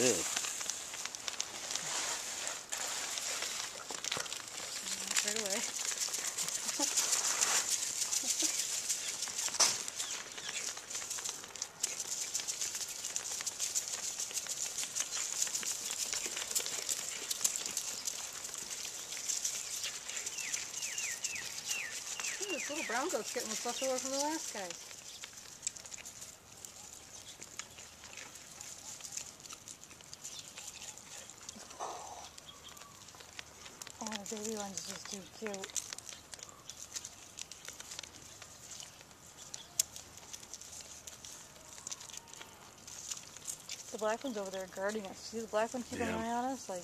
good. Right away. Ooh, this little brown goat's getting the leftover from the last guy. Oh, the baby one's just too cute. The black one's over there guarding us. See the black one keeping Yeah. an eye on us? Like.